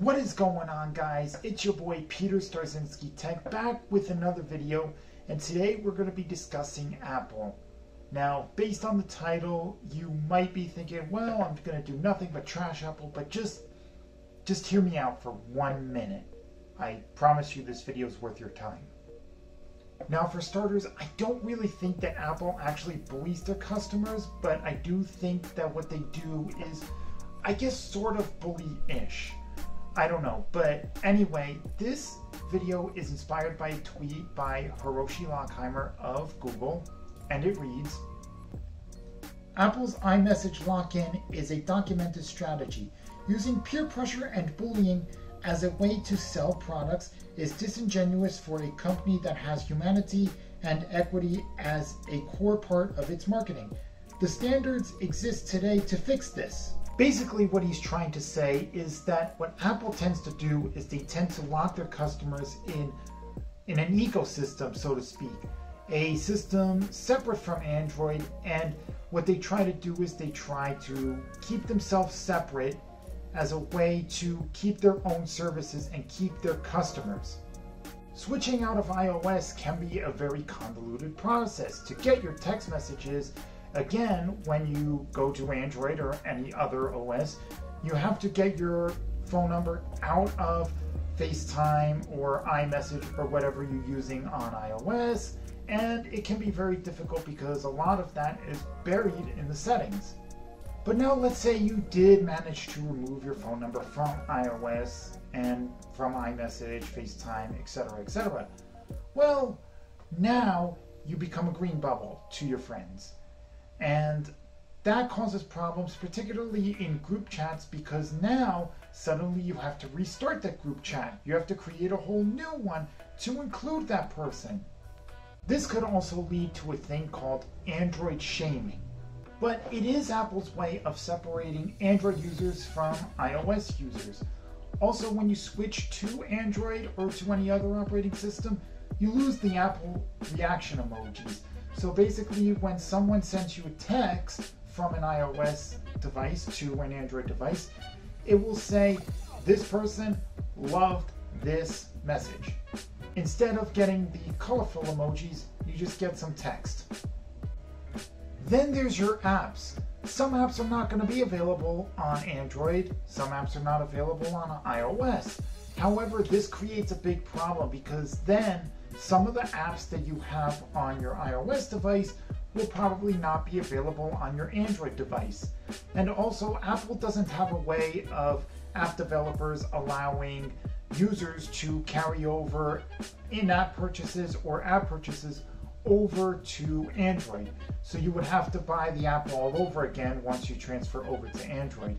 What is going on guys? It's your boy Peter Starzynski Tech back with another video and today we're going to be discussing Apple. Now based on the title you might be thinking well I'm going to do nothing but trash Apple but just just hear me out for one minute. I promise you this video is worth your time. Now for starters, I don't really think that Apple actually bullies their customers, but I do think that what they do is, I guess, sort of bully-ish. I don't know, but anyway, this video is inspired by a tweet by Hiroshi Lockheimer of Google, and it reads, Apple's iMessage lock-in is a documented strategy. Using peer pressure and bullying as a way to sell products is disingenuous for a company that has humanity and equity as a core part of its marketing. The standards exist today to fix this. Basically, what he's trying to say is that what Apple tends to do is they tend to lock their customers in, in an ecosystem, so to speak, a system separate from Android. And what they try to do is they try to keep themselves separate as a way to keep their own services and keep their customers. Switching out of iOS can be a very convoluted process. To get your text messages, again, when you go to Android or any other OS, you have to get your phone number out of FaceTime or iMessage or whatever you're using on iOS. And it can be very difficult because a lot of that is buried in the settings. But now let's say you did manage to remove your phone number from iOS and from iMessage, FaceTime, etc., etc. Well, now you become a green bubble to your friends. And that causes problems, particularly in group chats, because now suddenly you have to restart that group chat. You have to create a whole new one to include that person. This could also lead to a thing called Android shaming but it is Apple's way of separating Android users from iOS users. Also, when you switch to Android or to any other operating system, you lose the Apple reaction emojis. So basically, when someone sends you a text from an iOS device to an Android device, it will say, this person loved this message. Instead of getting the colorful emojis, you just get some text. Then there's your apps. Some apps are not going to be available on Android. Some apps are not available on iOS. However, this creates a big problem because then some of the apps that you have on your iOS device will probably not be available on your Android device. And also, Apple doesn't have a way of app developers allowing users to carry over in-app purchases or app purchases over to Android. So you would have to buy the app all over again once you transfer over to Android.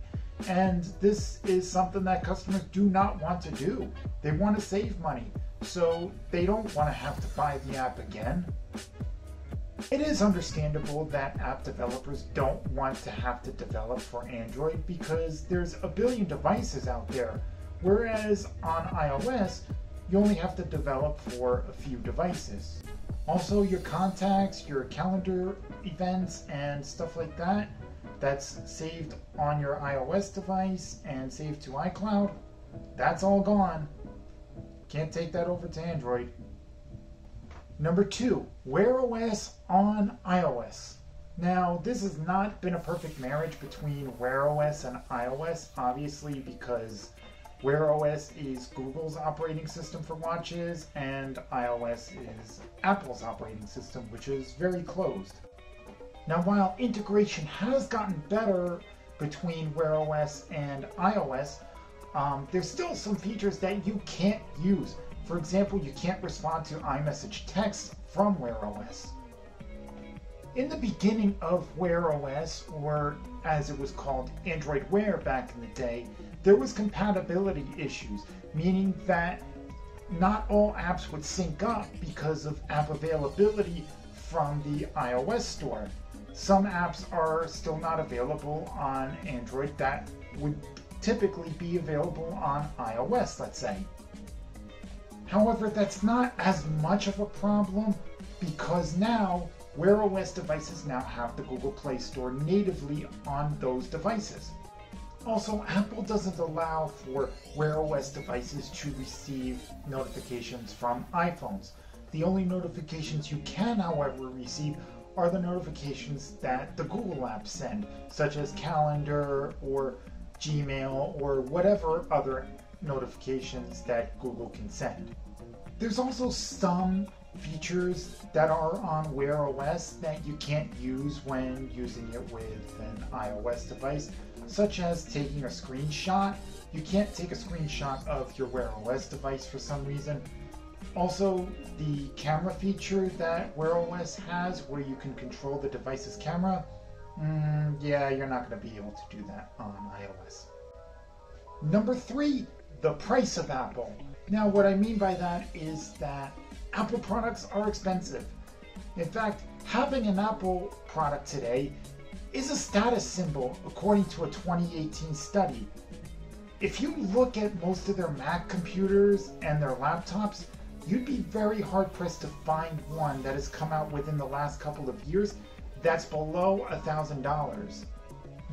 And this is something that customers do not want to do. They want to save money, so they don't want to have to buy the app again. It is understandable that app developers don't want to have to develop for Android because there's a billion devices out there, whereas on iOS, you only have to develop for a few devices. Also, your contacts, your calendar events, and stuff like that, that's saved on your iOS device and saved to iCloud, that's all gone. Can't take that over to Android. Number two, Wear OS on iOS. Now, this has not been a perfect marriage between Wear OS and iOS, obviously, because Wear OS is Google's operating system for watches, and iOS is Apple's operating system, which is very closed. Now, while integration has gotten better between Wear OS and iOS, um, there's still some features that you can't use. For example, you can't respond to iMessage text from Wear OS. In the beginning of Wear OS, or as it was called Android Wear back in the day, there was compatibility issues, meaning that not all apps would sync up because of app availability from the iOS store. Some apps are still not available on Android that would typically be available on iOS, let's say. However, that's not as much of a problem because now Wear OS devices now have the Google Play Store natively on those devices. Also, Apple doesn't allow for Wear OS devices to receive notifications from iPhones. The only notifications you can, however, receive are the notifications that the Google apps send, such as Calendar or Gmail or whatever other notifications that Google can send. There's also some features that are on Wear OS that you can't use when using it with an iOS device such as taking a screenshot. You can't take a screenshot of your Wear OS device for some reason. Also, the camera feature that Wear OS has, where you can control the device's camera, mm, yeah, you're not going to be able to do that on iOS. Number three, the price of Apple. Now, what I mean by that is that Apple products are expensive. In fact, having an Apple product today is a status symbol according to a 2018 study. If you look at most of their Mac computers and their laptops, you'd be very hard pressed to find one that has come out within the last couple of years that's below a $1,000.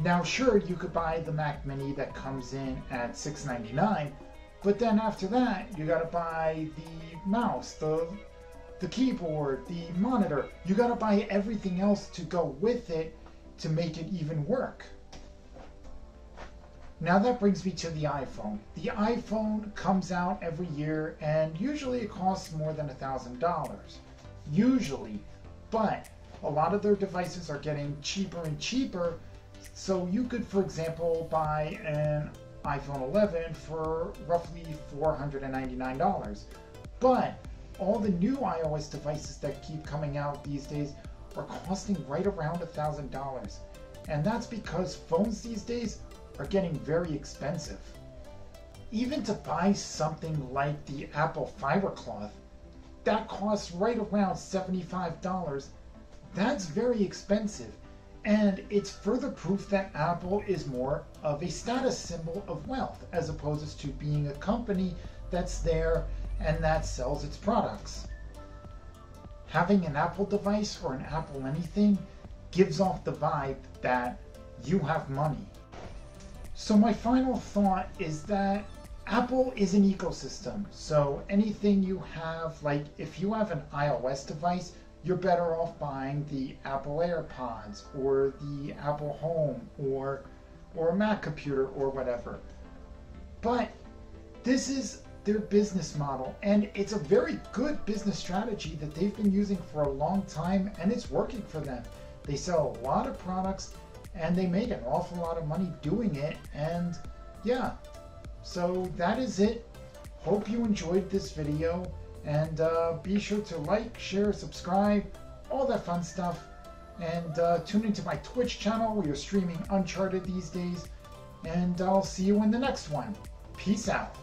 Now, sure, you could buy the Mac Mini that comes in at 699, but then after that, you gotta buy the mouse, the the keyboard, the monitor. You gotta buy everything else to go with it to make it even work. Now that brings me to the iPhone. The iPhone comes out every year and usually it costs more than a $1,000. Usually. But a lot of their devices are getting cheaper and cheaper. So you could, for example, buy an iPhone 11 for roughly $499. But all the new iOS devices that keep coming out these days are costing right around a $1,000. And that's because phones these days are getting very expensive. Even to buy something like the Apple Fibercloth, that costs right around $75. That's very expensive. And it's further proof that Apple is more of a status symbol of wealth as opposed to being a company that's there and that sells its products having an Apple device or an Apple anything gives off the vibe that you have money. So, my final thought is that Apple is an ecosystem. So, anything you have, like if you have an iOS device, you're better off buying the Apple AirPods or the Apple Home or or a Mac computer or whatever. But this is their business model. And it's a very good business strategy that they've been using for a long time, and it's working for them. They sell a lot of products and they make an awful lot of money doing it. And yeah, so that is it. Hope you enjoyed this video. And uh, be sure to like, share, subscribe, all that fun stuff. And uh, tune into my Twitch channel where you're streaming Uncharted these days. And I'll see you in the next one. Peace out.